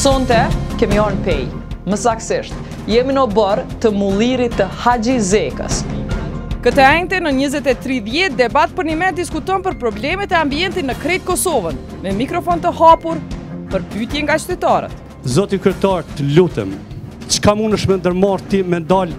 Sonte kemi ardhë n'Pejë, më saksisht, jemi në oborr të mullirit të Haxhi Zekës. Këtë enjte në 20.30 debat Përnime diskuton për problemet e ambientit në krejt Kosovën, me mikrofon të hapur për pytje nga qytetarët. Zoti kryetar, të lutem, çka munesh me ndërmarr ti me ndalë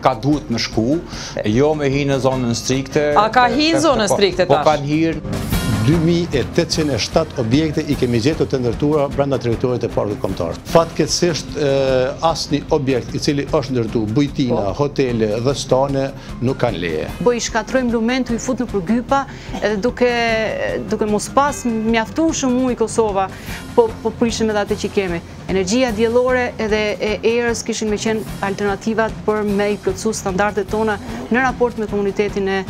ka duhet me shku, jo me hi në zonën strikte. A ka hi në zonën strikte po tash? Po kanë hi. 2.807 objekte i kemi gjetur të ndërtuara brenda territorit të parkut kombëtar. Fatkeqësisht asnjë objekt i cili është ndërtu, bujtina, po. hotele dhe stane nuk kanë leje. Po i shkatrojmë lumenjtë tu i fut nëpër gypa edhe duke duke mos pas mjaftueshëm ujë Kosova, po po prishim edhe atë që kemi. Energjia diellore edhe e erës kishin me qenë alternativat për me i plotësu standardet tona në raport me komunitetin e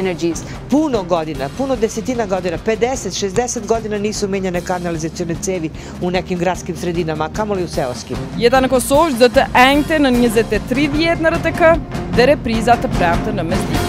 energjisë. Puno godina, puno desetina godina, pedeset, šezdeset godina nisu menjane kanalizacione cevi u nekim gradskim sredinama, kamoli u seoskim. Jeta në Kosovë çdo të enjte në njëzet e tridhjetë në RTK dhe repriza të premten në mesditë.